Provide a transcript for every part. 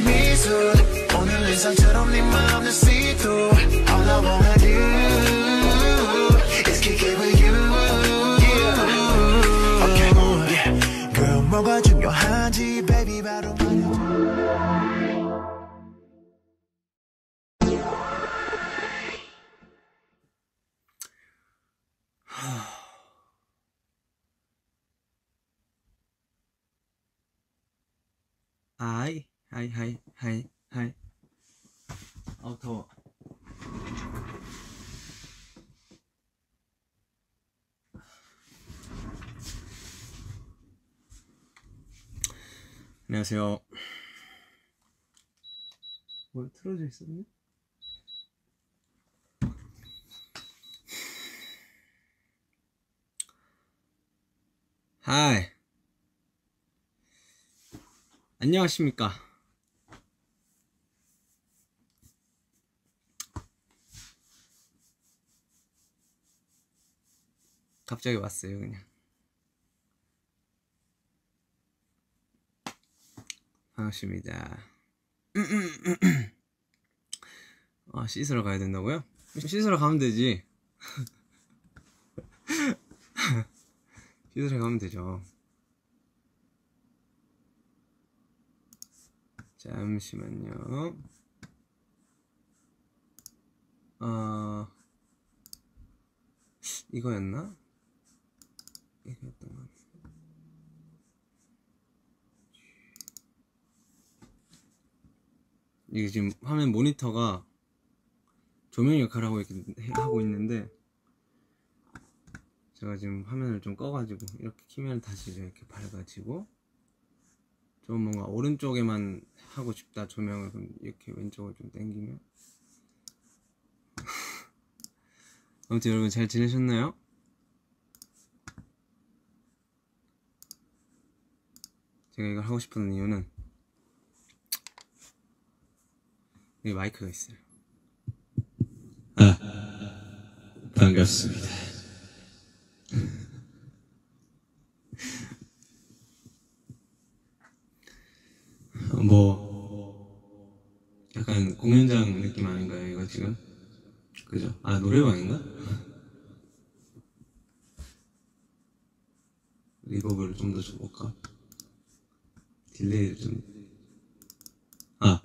미술 오늘 일상처럼 네 마음을 see through All I wanna do is kick it with you yeah. Okay, yeah. Girl 뭐가 중요한지 baby 바로 말해 하이 하이 하이 하이 하이. 아우 더워. 안녕하세요. 뭐 틀어져 있었네? 하이. 안녕하십니까 갑자기 왔어요 그냥 반갑습니다 아 씻으러 가야 된다고요? 씻으러 가면 되지 씻으러 가면 되죠 잠시만요. 어, 이거였나? 이게 지금 화면 모니터가 조명 역할을 하고, 있, 하고 있는데 제가 지금 화면을 좀 꺼가지고 이렇게 키면 다시 이렇게 밝아지고 좀 뭔가 오른쪽에만 하고 싶다 조명을 이렇게 왼쪽을 좀 당기면 아무튼 여러분 잘 지내셨나요? 제가 이걸 하고 싶은 이유는 여기 마이크가 있어요 아, 반갑습니다. 뭐 약간 공연장 느낌 아닌가요 이거 지금? 그죠? 아 노래방인가? 리버브를 좀 더 줘볼까? 딜레이를 좀. 아,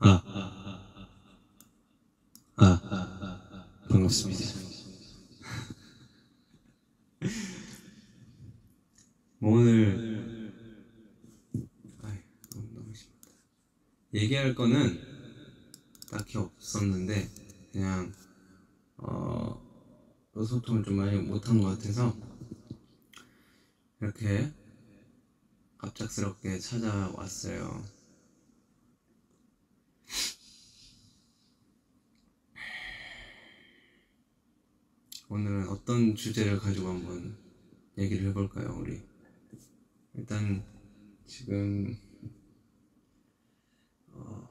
아, 아, 아, 반갑습니다. 뭐 오늘 아이, 너무, 너무 심하다. 얘기할 거는 딱히 없었는데 그냥 어 의소통을 좀 많이 못한 것 같아서 이렇게 갑작스럽게 찾아왔어요. 오늘은 어떤 주제를 가지고 한번 얘기를 해볼까요, 우리? 일단 지금 어,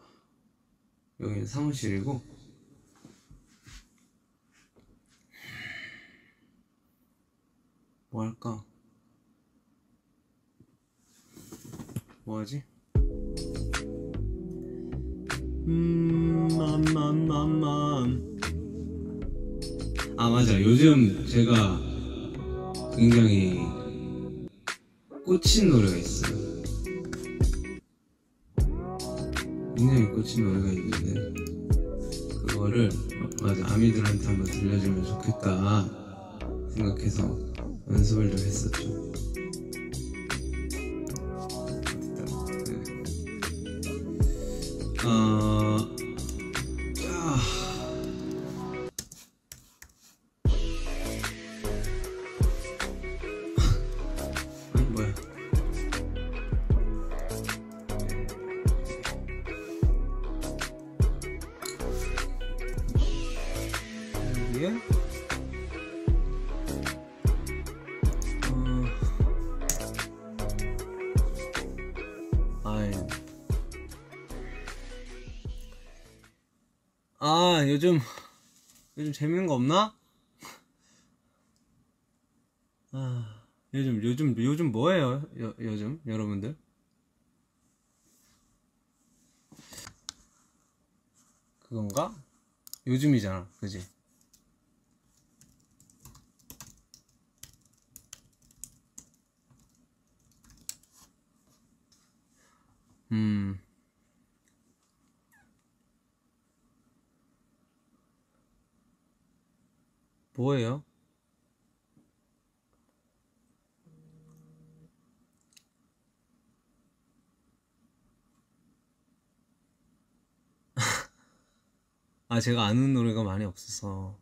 여기 사무실이고 뭐 할까? 뭐 하지? 음, 맘맘맘맘. 아 맞아. 요즘 제가 굉장히 꽂힌 노래가 있어요. 굉장히 꽂힌 노래가 있는데 그거를 어, 맞아 아미들한테 한번 들려주면 좋겠다 생각해서 연습을 좀 했었죠. 그, 아, 요즘, 요즘 재밌는 거 없나? 아, 요즘, 요즘, 요즘 뭐예요? 요, 요즘, 여러분들? 그건가? 요즘이잖아, 그지? 음. 뭐예요? 아, 제가 아는 노래가 많이 없어서.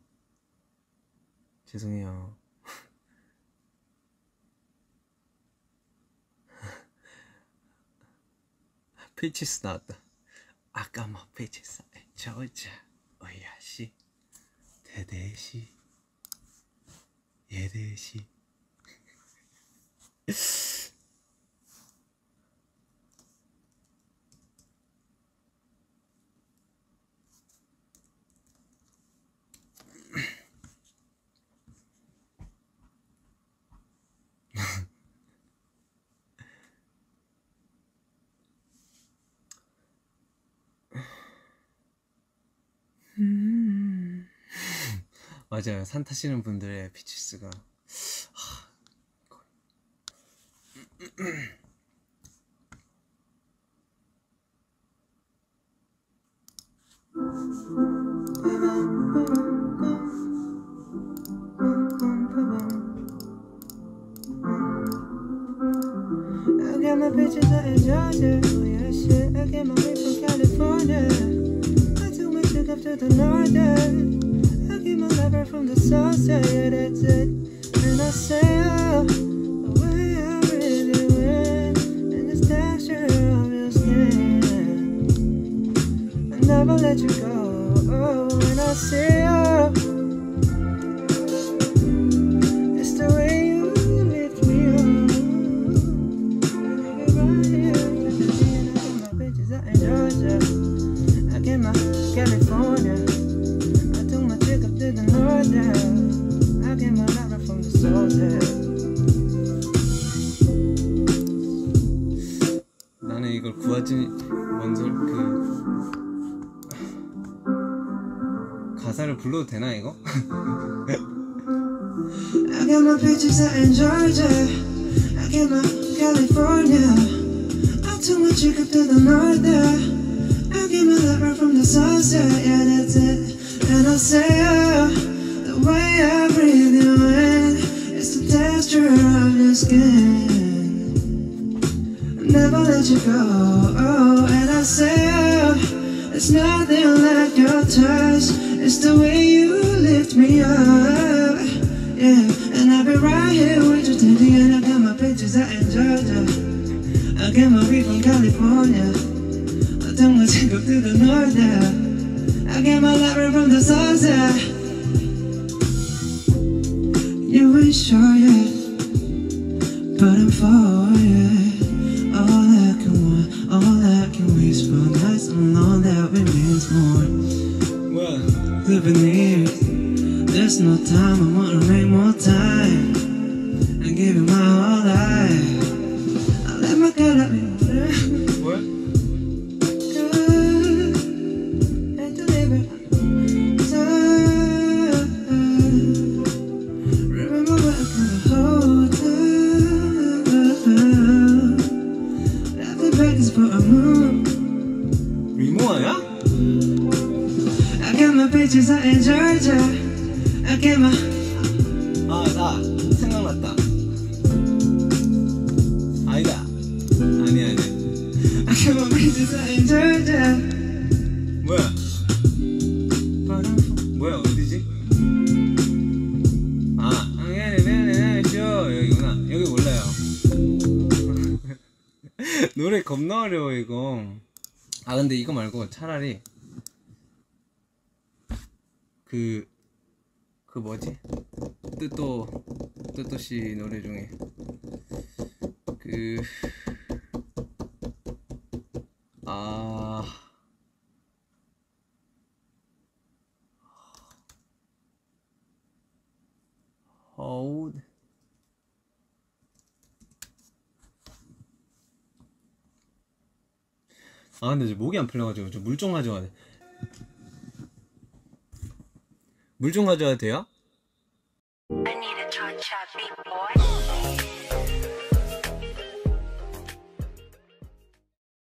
죄송해요. 피치스 나왔다. 아까 뭐 피치스, 저자, 어야시, 대대시, 예대시. 맞아요. 산 타시는 분들의 피치스가 하, I got my bitches out in Georgia. Oh yeah, shit. I get my weed from California. I took my chick up to the northern. From the south side. Yeah, that's it. And I say, oh, the way I really went. And this texture of your skin. I never let you go. Oh, and I say, 가사를 불러도 되나 이거? I got my pictures out in Georgia. I get my California. I took my chick up to the north. I get my lover from the south. Yeah, that's it. And I say, oh, the way I breathe you in. It's the texture of your skin. I never let you go. Oh, and I say, it's nothing like your touch. It's the way you lift me up. Yeah, and I'll be right here with you till the end. I got my pictures out in Georgia. I get my weed from California. I took my up to the north there. I get my lover from the south side. You ain't sure yet, but I'm for it. All that can want, all can wish for nights alone. that remains more. Well, living here, there's no time. I wanna make more time and give you my whole life. I let my guard up. me. What? Remember what I 뭐야? 뭐야 어디지? 아, 네네네네 쇼 여기구나. 여기 몰라요. 노래 겁나 어려워 이거. 아 근데 이거 말고 차라리 그그 뭐지 뜨또 뜨또 씨 노래 중에 그 아. hold 아 근데 이제 목이 안 풀려가지고 좀 물 좀 가져와야 돼. 물 좀 가져와도 돼요?